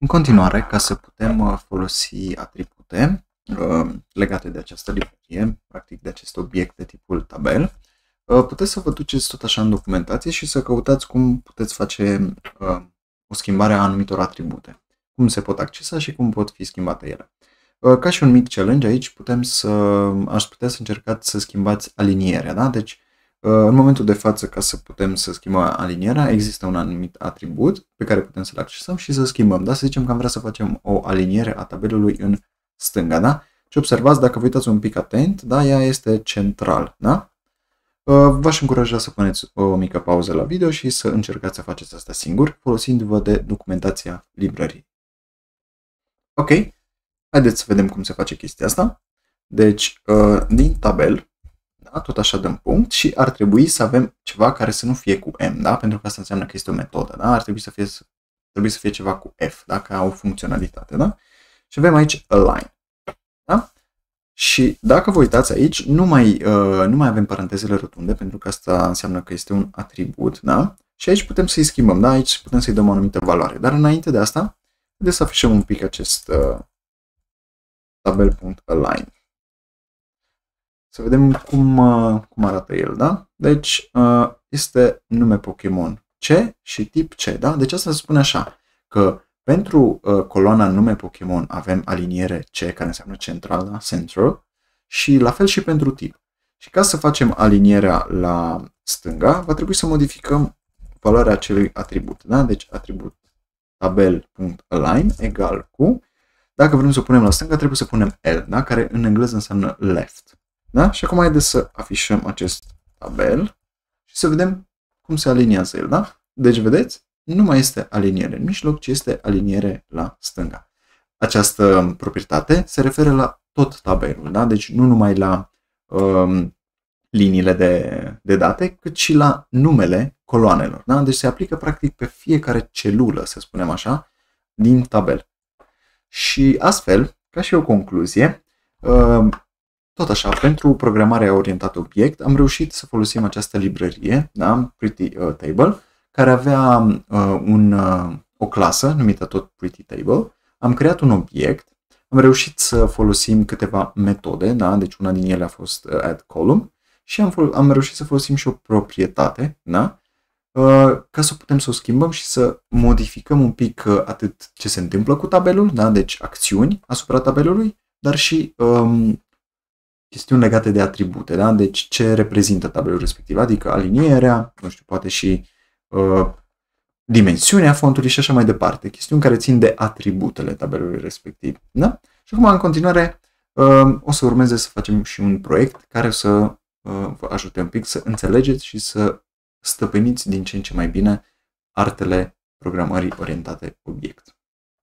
În continuare, ca să putem uh, folosi atribute uh, legate de această librerie, practic de acest obiect de tipul tabel, uh, puteți să vă duceți tot așa în documentație și să căutați cum puteți face o schimbare a anumitor atribute, cum se pot accesa și cum pot fi schimbate ele. Ca și un mic challenge aici, putem să, aș putea să încercați să schimbați alinierea, da? Deci, în momentul de față, ca să putem să schimbăm alinierea, există un anumit atribut pe care putem să-l accesăm și să schimbăm. Da? Să zicem că am vrea să facem o aliniere a tabelului în stânga. Da? Și observați, dacă vă uitați un pic atent, da, ea este central. Da? V-aș încuraja să puneți o mică pauză la video și să încercați să faceți asta singur, folosindu-vă de documentația librării. Ok, haideți să vedem cum se face chestia asta. Deci, din tabel, da? tot așa dăm punct și ar trebui să avem ceva care să nu fie cu M, da? pentru că asta înseamnă că este o metodă, da? ar trebui să fie, trebuie să fie ceva cu F, da? ca o funcționalitate. Da? Și avem aici align. Da? Și dacă vă uitați aici, nu mai, uh, nu mai avem parantezele rotunde, pentru că asta înseamnă că este un atribut, da? Și aici putem să-i schimbăm, da? Aici putem să-i dăm o anumită valoare. Dar înainte de asta, haideți să afișăm un pic acest uh, tabel.align. Să vedem cum, uh, cum arată el, da? Deci uh, este nume Pokémon C și tip C, da? Deci asta se spune așa, că pentru uh, coloana nume Pokémon avem aliniere C, care înseamnă central, da? Central, și la fel și pentru tip. Și ca să facem alinierea la stânga, va trebui să modificăm valoarea acelui atribut. Da? Deci atribut tabel.align egal cu, dacă vrem să o punem la stânga, trebuie să punem L, da? care în engleză înseamnă left. Da? Și acum haideți să afișăm acest tabel și să vedem cum se aliniază el. Da? Deci, vedeți, nu mai este aliniere în mijloc, ci este aliniere la stânga. Această proprietate se referă la tot tabelul, da? deci nu numai la um, liniile de, de date, cât și la numele coloanelor. Da? Deci se aplică practic pe fiecare celulă, să spunem așa, din tabel. Și astfel, ca și o concluzie, um, tot așa, pentru programarea orientată obiect am reușit să folosim această librărie, da, Pretty uh, Table, care avea uh, un, uh, o clasă numită tot Pretty Table. Am creat un obiect, am reușit să folosim câteva metode, da, deci una din ele a fost uh, add column și am, am reușit să folosim și o proprietate, da, uh, ca să putem să o schimbăm și să modificăm un pic uh, atât ce se întâmplă cu tabelul, da, deci acțiuni asupra tabelului, dar și um, chestiuni legate de atribute, da? Deci ce reprezintă tabelul respectiv, adică alinierea, nu știu, poate și uh, dimensiunea fontului și așa mai departe, chestiuni care țin de atributele tabelului respectiv, da? Și acum, în continuare, uh, o să urmeze să facem și un proiect care să uh, vă ajute un pic să înțelegeți și să stăpâniți din ce în ce mai bine artele programării orientate obiect.